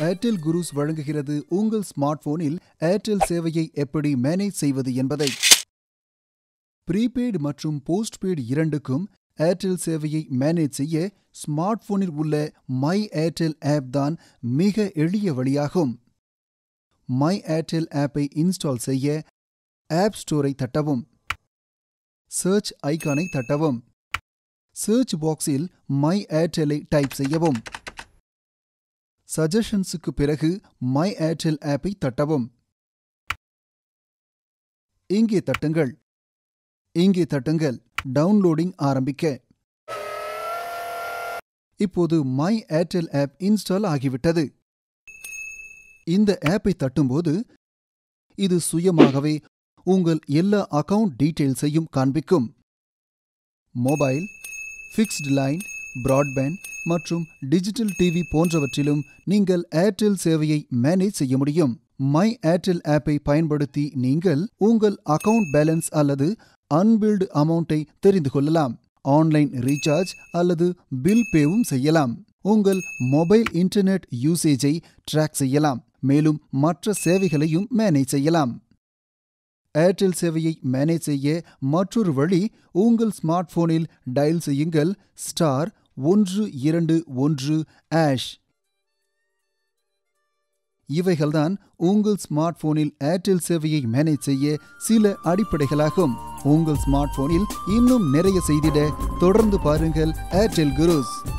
Airtel cruise வழங்குகிறது உங்கள் smart போனில் ஏர்டெல் சேவையை எப்படி மேனேஜ் செய்வது என்பதை. ப்ரீபெய்டு மற்றும் போஸ்ட்பெய்டு இரண்டுக்கும் ஏர்டெல் சேவையை மேனேஜ் செய்ய ஸ்மார்ட் போனில் உள்ள மை ஏர்டெல் ஆப் தான் மிக எளிய வழியாகும். மை ஏர்டெல் ஆப்பை இன்ஸ்டால் செய்ய ஆப் ஸ்டோரை தட்டவும். சர்ச் ஐகானை தட்டவும். சர்ச் பாக்ஸில் மை ஏர்டெல்லை டைப் செய்யவும். சஜஷன்ஸுக்கு பிறகு மை ஏர்டெல் ஆப்பை தட்டவும். இங்கே தட்டுங்கள். இங்கே தட்டுங்கள். டவுன்லோடிங் ஆரம்பிக்க. இப்போது மை ஏர்டெல் ஆப் இன்ஸ்டால் ஆகிவிட்டது. இந்த ஆப்பை தட்டும்போது இது சுயமாகவே உங்கள் எல்லா அக்கவுண்ட் டீட்டெயில்ஸையும் காண்பிக்கும். மொபைல் ஃபிக்ஸ்டு லைன் பிராட்பேண்ட் மற்றும் டிஜிட்டல் டிவி போன்றவற்றிலும் நீங்கள் ஏர்டெல் சேவையை மேனேஜ் செய்ய முடியும். மை ஏர்டெல் ஆப்பை பயன்படுத்தி நீங்கள் உங்கள் அக்கவுண்ட் பேலன்ஸ் அல்லது அன்பில்டு அமௌண்ட்டை தெரிந்து கொள்ளலாம். ஆன்லைன் ரீசார்ஜ் அல்லது பில் பேவும் செய்யலாம். உங்கள் மொபைல் இன்டர்நெட் யூசேஜை ட்ராக் செய்யலாம். மேலும் மற்ற சேவைகளையும் மேனேஜ் செய்யலாம். ஏர்டெல் சேவையை மேனேஜ் செய்ய மற்றொரு வழி உங்கள் ஸ்மார்ட் போனில் டயல் செய்யுங்கள். ஸ்டார் ஒன்று இரண்டு ஒன்று ஆஷ். இவைகள்தான் உங்கள் ஸ்மார்ட் போனில் ஏர்டெல் சேவையை மேனேஜ் செய்ய சில அடிப்படைகளாகும். உங்கள் ஸ்மார்ட் போனில் இன்னும் நிறைய செய்திட தொடர்ந்து பாருங்கள் ஏர்டெல் குரூஸ்